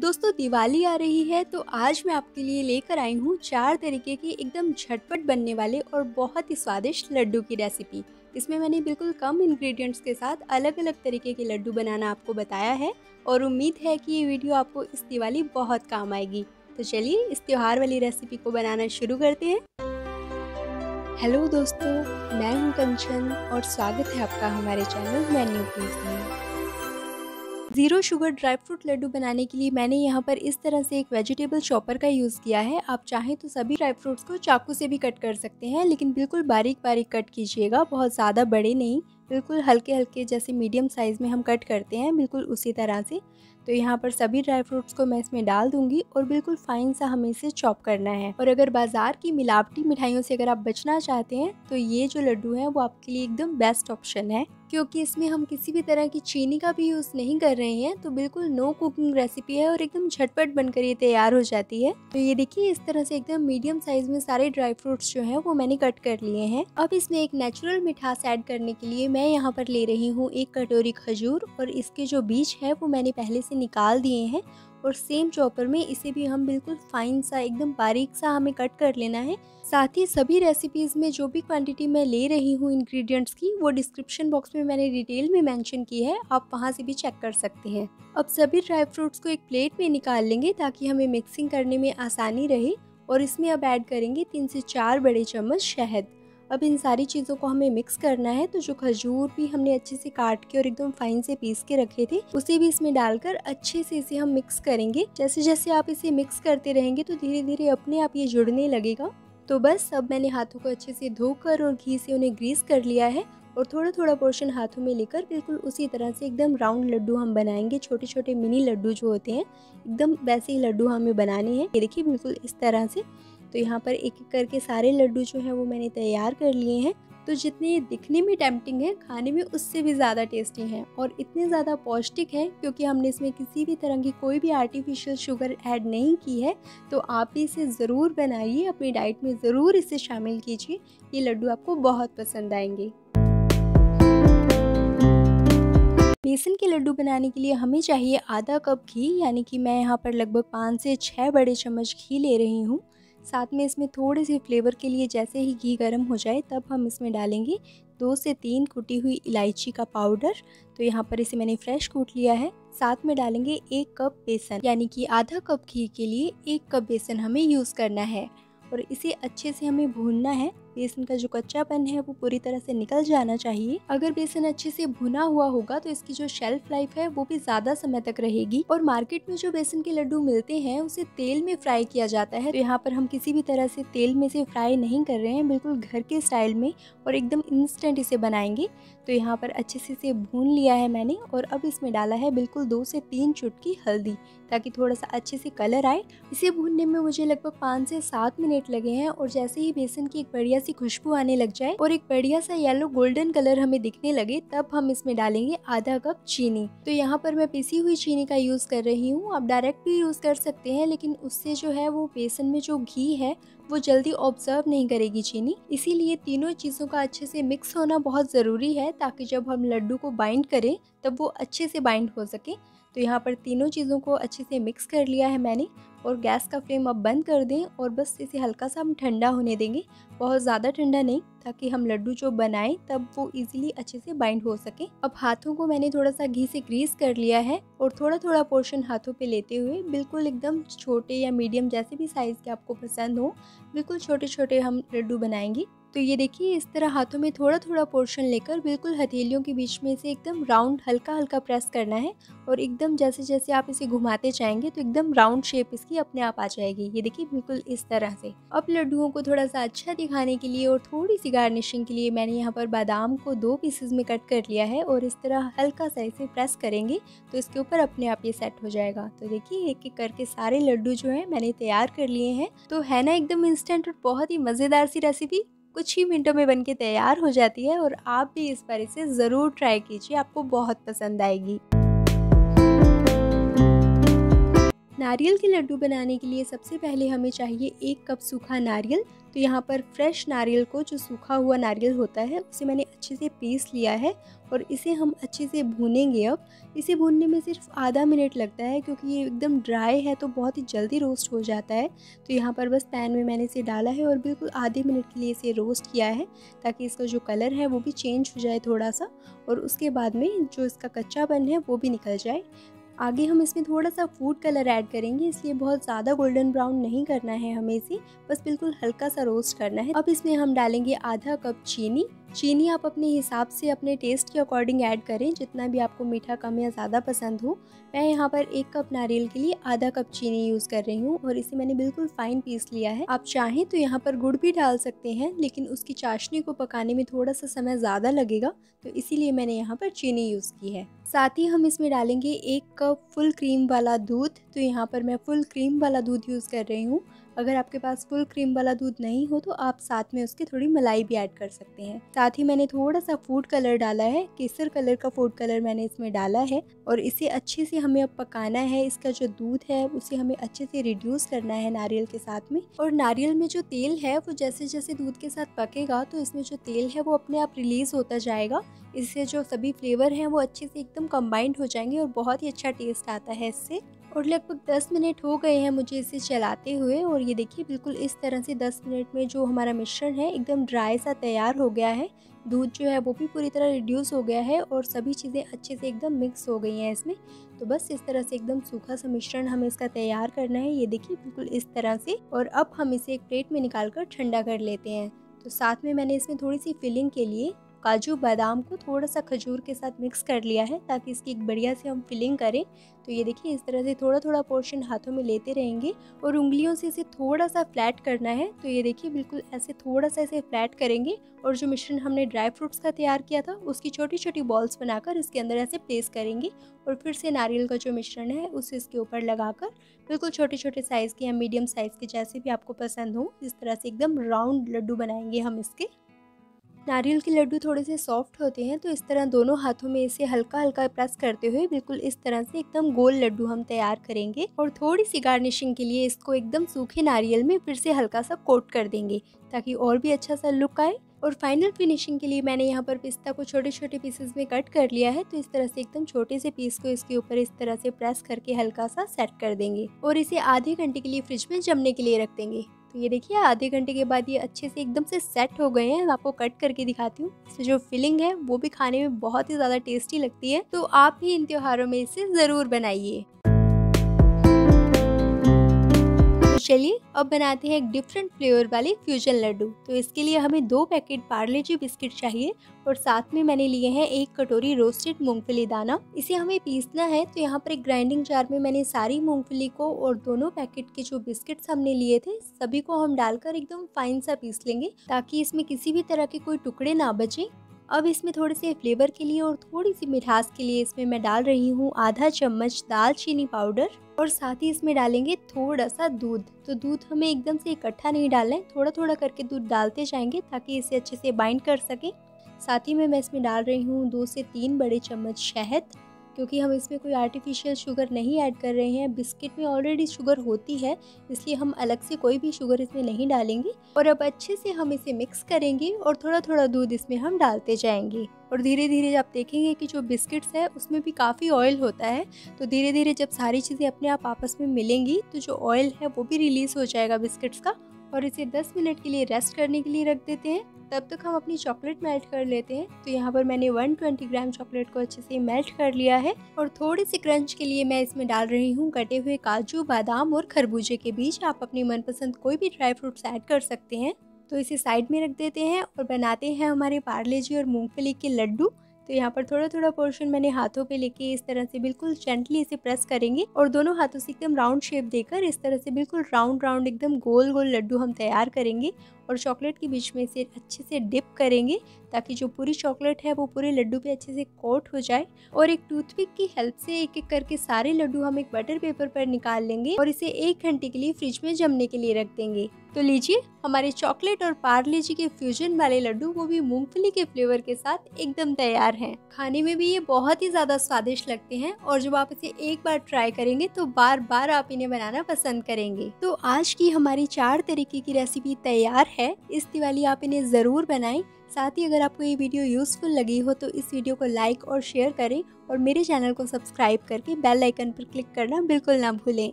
दोस्तों, दिवाली आ रही है तो आज मैं आपके लिए लेकर आई हूँ चार तरीके के एकदम झटपट बनने वाले और बहुत ही स्वादिष्ट लड्डू की रेसिपी इसमें मैंने बिल्कुल कम इंग्रेडिएंट्स के साथ अलग अलग तरीके के लड्डू बनाना आपको बताया है और उम्मीद है कि ये वीडियो आपको इस दिवाली बहुत काम आएगी। तो चलिए, इस त्यौहार वाली रेसिपी को बनाना शुरू करते हैं। हेलो दोस्तों, मैं हूँ कंचन और स्वागत है आपका हमारे चैनल मेन्यू प्लीज़ में। Zero sugar dry fruit laddoo बनाने के लिए मैंने यहाँ पर इस तरह से एक वेजिटेबल चॉपर का यूज़ किया है। आप चाहें तो सभी ड्राई फ्रूट्स को चाकू से भी कट कर सकते हैं, लेकिन बिल्कुल बारीक बारीक कट कीजिएगा, बहुत ज़्यादा बड़े नहीं। बिल्कुल हल्के हल्के जैसे मीडियम साइज़ में हम कट करते हैं, बिल्कुल उसी तरह से। तो यहाँ पर सभी ड्राई फ्रूट्स को मैं इसमें डाल दूँगी और बिल्कुल फाइन सा हमें इसे चॉप करना है। और अगर बाज़ार की मिलावटी मिठाइयों से अगर आप बचना चाहते हैं तो ये जो लड्डू है, वो आपके लिए एकदम बेस्ट ऑप्शन है। क्योंकि इसमें हम किसी भी तरह की चीनी का भी यूज़ नहीं कर रहे हैं तो बिल्कुल नो कुकिंग रेसिपी है और एकदम झटपट बनकर ये तैयार हो जाती है। तो ये देखिए, इस तरह से एकदम मीडियम साइज़ में सारे ड्राई फ्रूट्स जो हैं, वो मैंने कट कर लिए हैं। अब इसमें एक नेचुरल मिठास ऐड करने के लिए मैं यहाँ पर ले रही हूँ एक कटोरी खजूर और इसके जो बीज है वो मैंने पहले से निकाल दिए हैं और सेम चॉपर में इसे भी हम बिल्कुल फाइन सा, एकदम बारीक सा हमें कट कर लेना है। साथ ही सभी रेसिपीज़ में जो भी क्वांटिटी मैं ले रही हूँ इंग्रेडिएंट्स की, वो डिस्क्रिप्शन बॉक्स में मैंने डिटेल में मेंशन की है, आप वहाँ से भी चेक कर सकते हैं। अब सभी ड्राई फ्रूट्स को एक प्लेट में निकाल लेंगे ताकि हमें मिक्सिंग करने में आसानी रहे और इसमें अब ऐड करेंगे तीन से चार बड़े चम्मच शहद। अब इन सारी चीज़ों को हमें मिक्स करना है तो जो खजूर भी हमने अच्छे से काट के और एकदम फाइन से पीस के रखे थे, उसे भी इसमें डालकर अच्छे से इसे हम मिक्स करेंगे। जैसे जैसे आप इसे मिक्स करते रहेंगे तो धीरे धीरे अपने आप ये जुड़ने लगेगा। तो बस, अब मैंने हाथों को अच्छे से धोकर और घी से उन्हें ग्रीस कर लिया है और थोड़ा थोड़ा पोर्शन हाथों में लेकर बिल्कुल उसी तरह से एकदम राउंड लड्डू हम बनाएँगे। छोटे छोटे मिनी लड्डू जो होते हैं, एकदम वैसे ही लड्डू हमें बनाने हैं। ये देखिए, बिल्कुल इस तरह से तो यहाँ पर एक एक करके सारे लड्डू जो है वो मैंने तैयार कर लिए हैं। तो जितने ये दिखने में टेम्पटिंग है, खाने में उससे भी ज़्यादा टेस्टी हैं और इतने ज़्यादा पौष्टिक हैं क्योंकि हमने इसमें किसी भी तरह की कोई भी आर्टिफिशियल शुगर ऐड नहीं की है। तो आप भी इसे ज़रूर बनाइए, अपनी डाइट में ज़रूर इसे शामिल कीजिए। ये लड्डू आपको बहुत पसंद आएँगे। बेसन के लड्डू बनाने के लिए हमें चाहिए आधा कप घी, यानी कि मैं यहाँ पर लगभग पाँच से छः बड़े चम्मच घी ले रही हूँ। साथ में इसमें थोड़े से फ्लेवर के लिए जैसे ही घी गर्म हो जाए, तब हम इसमें डालेंगे दो से तीन कुटी हुई इलायची का पाउडर। तो यहाँ पर इसे मैंने फ्रेश कूट लिया है। साथ में डालेंगे एक कप बेसन, यानी कि आधा कप घी के लिए एक कप बेसन हमें यूज़ करना है। और इसे अच्छे से हमें भूनना है। बेसन का जो कच्चापन है वो पूरी तरह से निकल जाना चाहिए। अगर बेसन अच्छे से भुना हुआ होगा तो इसकी जो शेल्फ लाइफ है वो भी ज़्यादा समय तक रहेगी। और मार्केट में जो बेसन के लड्डू मिलते हैं, उसे तेल में फ्राई किया जाता है। तो यहाँ पर हम किसी भी तरह से तेल में से फ्राई नहीं कर रहे हैं, बिल्कुल घर के स्टाइल में और एकदम इंस्टेंट इसे बनाएँगे। तो यहाँ पर अच्छे से इसे भून लिया है मैंने और अब इसमें डाला है बिल्कुल दो से तीन चुटकी हल्दी, ताकि थोड़ा सा अच्छे से कलर आए। इसे भूनने में मुझे लगभग पाँच से सात मिनट लगे हैं और जैसे ही बेसन की एक बढ़िया खुशबू आने लग जाए और एक बढ़िया सा येलो गोल्डन कलर हमें दिखने लगे, तब हम इसमें डालेंगे आधा कप चीनी। तो यहाँ पर मैं पिसी हुई चीनी का यूज़ कर रही हूँ। आप डायरेक्ट भी यूज़ कर सकते हैं, लेकिन उससे जो है वो बेसन में जो घी है, वो जल्दी ऑब्ज़र्व नहीं करेगी चीनी। इसीलिए तीनों चीज़ों का अच्छे से मिक्स होना बहुत ज़रूरी है, ताकि जब हम लड्डू को बाइंड करें, तब वो अच्छे से बाइंड हो सके। तो यहाँ पर तीनों चीज़ों को अच्छे से मिक्स कर लिया है मैंने और गैस का फ्लेम अब बंद कर दें और बस इसे हल्का सा हम ठंडा होने देंगे। बहुत ज़्यादा ठंडा नहीं, ताकि हम लड्डू जो बनाएँ तब वो इजीली अच्छे से बाइंड हो सके। अब हाथों को मैंने थोड़ा सा घी से ग्रीस कर लिया है और थोड़ा थोड़ा पोर्शन हाथों पे लेते हुए बिल्कुल एकदम छोटे या मीडियम जैसे भी साइज़ के आपको पसंद हो, बिल्कुल छोटे छोटे हम लड्डू बनाएँगे। तो ये देखिए, इस तरह हाथों में थोड़ा थोड़ा पोर्शन लेकर बिल्कुल हथेलियों के बीच में से एकदम राउंड हल्का हल्का प्रेस करना है और एकदम जैसे जैसे आप इसे घुमाते जाएँगे तो एकदम राउंड शेप इसकी अपने आप आ जाएगी। ये देखिए, बिल्कुल इस तरह से। अब लड्डुओं को थोड़ा सा अच्छा दिखाने के लिए और थोड़ी सी गार्निशिंग के लिए मैंने यहाँ पर बादाम को दो पीसेज में कट कर लिया है और इस तरह हल्का सा इसे प्रेस करेंगे तो इसके ऊपर अपने आप ये सेट हो जाएगा। तो देखिए, एक एक करके सारे लड्डू जो है मैंने तैयार कर लिए हैं। तो है ना, एकदम इंस्टेंट और बहुत ही मज़ेदार सी रेसिपी कुछ ही मिनटों में बनके तैयार हो जाती है और आप भी इस बार इसे ज़रूर ट्राई कीजिए, आपको बहुत पसंद आएगी। नारियल के लड्डू बनाने के लिए सबसे पहले हमें चाहिए एक कप सूखा नारियल। तो यहाँ पर फ्रेश नारियल को जो सूखा हुआ नारियल होता है, उसे मैंने अच्छे से पीस लिया है और इसे हम अच्छे से भूनेंगे अब। इसे भूनने में सिर्फ़ आधा मिनट लगता है क्योंकि ये एकदम ड्राई है तो बहुत ही जल्दी रोस्ट हो जाता है। तो यहाँ पर बस पैन में मैंने इसे डाला है और बिल्कुल आधे मिनट के लिए इसे रोस्ट किया है ताकि इसका जो कलर है वो भी चेंज हो जाए थोड़ा सा और उसके बाद में जो इसका कच्चा बन है वो भी निकल जाए। आगे हम इसमें थोड़ा सा फ़ूड कलर ऐड करेंगे, इसलिए बहुत ज़्यादा गोल्डन ब्राउन नहीं करना है हमें इसे, बस बिल्कुल हल्का सा रोस्ट करना है। अब इसमें हम डालेंगे आधा कप चीनी। चीनी आप अपने हिसाब से, अपने टेस्ट के अकॉर्डिंग ऐड करें, जितना भी आपको मीठा कम या ज़्यादा पसंद हो। मैं यहाँ पर एक कप नारियल के लिए आधा कप चीनी यूज़ कर रही हूँ और इसे मैंने बिल्कुल फाइन पीस लिया है। आप चाहें तो यहाँ पर गुड़ भी डाल सकते हैं, लेकिन उसकी चाशनी को पकाने में थोड़ा सा समय ज़्यादा लगेगा तो इसीलिए मैंने यहाँ पर चीनी यूज़ की है। साथ ही हम इसमें डालेंगे एक कप फुल क्रीम वाला दूध तो यहाँ पर मैं फुल क्रीम वाला दूध यूज़ कर रही हूँ। अगर आपके पास फुल क्रीम वाला दूध नहीं हो तो आप साथ में उसकी थोड़ी मलाई भी ऐड कर सकते हैं। साथ ही मैंने थोड़ा सा फ़ूड कलर डाला है, केसर कलर का फ़ूड कलर मैंने इसमें डाला है और इसे अच्छे से हमें अब पकाना है। इसका जो दूध है, उसे हमें अच्छे से रिड्यूस करना है नारियल के साथ में और नारियल में जो तेल है, वो जैसे जैसे दूध के साथ पकेगा तो इसमें जो तेल है, वो अपने आप रिलीज़ होता जाएगा। इससे जो सभी फ्लेवर हैं, वो अच्छे से एकदम कंबाइंड हो जाएँगे और बहुत ही अच्छा टेस्ट आता है इससे। और लगभग 10 मिनट हो गए हैं मुझे इसे चलाते हुए और ये देखिए बिल्कुल इस तरह से 10 मिनट में जो हमारा मिश्रण है एकदम ड्राई सा तैयार हो गया है। दूध जो है वो भी पूरी तरह रिड्यूस हो गया है और सभी चीज़ें अच्छे से एकदम मिक्स हो गई हैं इसमें। तो बस इस तरह से एकदम सूखा सा मिश्रण हमें इसका तैयार करना है। ये देखिए बिल्कुल इस तरह से और अब हम इसे एक प्लेट में निकाल कर ठंडा कर लेते हैं। तो साथ में मैंने इसमें थोड़ी सी फिलिंग के लिए काजू बादाम को थोड़ा सा खजूर के साथ मिक्स कर लिया है ताकि इसकी एक बढ़िया से हम फिलिंग करें। तो ये देखिए, इस तरह से थोड़ा थोड़ा पोर्शन हाथों में लेते रहेंगे और उंगलियों से इसे थोड़ा सा फ्लैट करना है। तो ये देखिए, बिल्कुल ऐसे थोड़ा सा इसे फ्लैट करेंगे और जो मिश्रण हमने ड्राई फ्रूट्स का तैयार किया था, उसकी छोटी छोटी बॉल्स बनाकर इसके अंदर ऐसे प्लेस करेंगे और फिर से नारियल का जो मिश्रण है, उसे इसके ऊपर लगाकर बिल्कुल छोटे छोटे साइज़ के या मीडियम साइज़ के जैसे भी आपको पसंद हो, इस तरह से एकदम राउंड लड्डू बनाएँगे हम इसके। नारियल के लड्डू थोड़े से सॉफ्ट होते हैं तो इस तरह दोनों हाथों में इसे हल्का हल्का प्रेस करते हुए बिल्कुल इस तरह से एकदम गोल लड्डू हम तैयार करेंगे और थोड़ी सी गार्निशिंग के लिए इसको एकदम सूखे नारियल में फिर से हल्का सा कोट कर देंगे, ताकि और भी अच्छा सा लुक आए। और फाइनल फिनिशिंग के लिए मैंने यहाँ पर पिस्ता को छोटे छोटे पीसेस में कट कर लिया है तो इस तरह से एकदम छोटे से पीस को इसके ऊपर इस तरह से प्रेस करके हल्का सा सेट कर देंगे और इसे आधे घंटे के लिए फ्रिज में जमने के लिए रख देंगे। तो ये देखिए, आधे घंटे के बाद ये अच्छे से एकदम से सेट हो गए हैं। आपको कट करके दिखाती हूँ। इससे जो फिलिंग है, वो भी खाने में बहुत ही ज़्यादा टेस्टी लगती है। तो आप भी इन त्योहारों में इसे ज़रूर बनाइए। चलिए अब बनाते हैं एक डिफरेंट फ्लेवर वाले फ्यूजन लड्डू। तो इसके लिए हमें दो पैकेट पार्ले जी बिस्किट चाहिए और साथ में मैंने लिए हैं एक कटोरी रोस्टेड मूंगफली दाना। इसे हमें पीसना है तो यहाँ पर एक ग्राइंडिंग जार में मैंने सारी मूंगफली को और दोनों पैकेट के जो बिस्किट्स हमने लिए थे, सभी को हम डालकर एकदम फाइन सा पीस लेंगे, ताकि इसमें किसी भी तरह के कोई टुकड़े ना बचे। अब इसमें थोड़े से फ्लेवर के लिए और थोड़ी सी मिठास के लिए इसमें मैं डाल रही हूँ आधा चम्मच दालचीनी पाउडर और साथ ही इसमें डालेंगे थोड़ा सा दूध। तो दूध हमें एकदम से इकट्ठा नहीं डालना है थोड़ा थोड़ा करके दूध डालते जाएँगे ताकि इसे अच्छे से बाइंड कर सके। साथ ही में मैं इसमें डाल रही हूँ दो से तीन बड़े चम्मच शहद। क्योंकि हम इसमें कोई आर्टिफिशियल शुगर नहीं ऐड कर रहे हैं। बिस्किट में ऑलरेडी शुगर होती है, इसलिए हम अलग से कोई भी शुगर इसमें नहीं डालेंगे। और अब अच्छे से हम इसे मिक्स करेंगे और थोड़ा थोड़ा दूध इसमें हम डालते जाएँगे। और धीरे धीरे आप देखेंगे कि जो बिस्किट्स है, उसमें भी काफ़ी ऑयल होता है तो धीरे धीरे जब सारी चीज़ें अपने आप आपस में मिलेंगी तो जो ऑयल है वो भी रिलीज़ हो जाएगा बिस्किट्स का। और इसे 10 मिनट के लिए रेस्ट करने के लिए रख देते हैं। तब तक हम अपनी चॉकलेट मेल्ट कर लेते हैं। तो यहाँ पर मैंने 120 ग्राम चॉकलेट को अच्छे से मेल्ट कर लिया है और थोड़ी सी क्रंच के लिए मैं इसमें डाल रही हूँ कटे हुए काजू, बादाम और खरबूजे के बीच। आप अपनी मनपसंद कोई भी ड्राई फ्रूट्स ऐड कर सकते हैं। तो इसे साइड में रख देते हैं और बनाते हैं हमारे पार्ले जी और मूंगफली के लड्डू। तो यहाँ पर थोड़ा थोड़ा पोर्शन मैंने हाथों पे लेके इस तरह से बिल्कुल जेंटली इसे प्रेस करेंगे और दोनों हाथों से एकदम राउंड शेप देकर इस तरह से बिल्कुल राउंड राउंड एकदम गोल गोल लड्डू हम तैयार करेंगे और चॉकलेट के बीच में इसे अच्छे से डिप करेंगे ताकि जो पूरी चॉकलेट है वो पूरे लड्डू पे अच्छे से कोट हो जाए। और एक टूथपिक की हेल्प से एक एक करके सारे लड्डू हम एक बटर पेपर पर निकाल लेंगे और इसे एक घंटे के लिए फ्रिज में जमने के लिए रख देंगे। तो लीजिए, हमारे चॉकलेट और पार्ले जी के फ्यूजन वाले लड्डू वो भी मूंगफली के फ्लेवर के साथ एकदम तैयार हैं। खाने में भी ये बहुत ही ज़्यादा स्वादिष्ट लगते हैं और जब आप इसे एक बार ट्राई करेंगे तो बार बार आप इन्हें बनाना पसंद करेंगे। तो आज की हमारी चार तरीके की रेसिपी तैयार है, इस दिवाली आप इन्हें ज़रूर बनाएँ। साथ ही अगर आपको ये वीडियो यूज़फुल लगी हो तो इस वीडियो को लाइक और शेयर करें और मेरे चैनल को सब्सक्राइब करके बेल आइकन पर क्लिक करना बिल्कुल ना भूलें।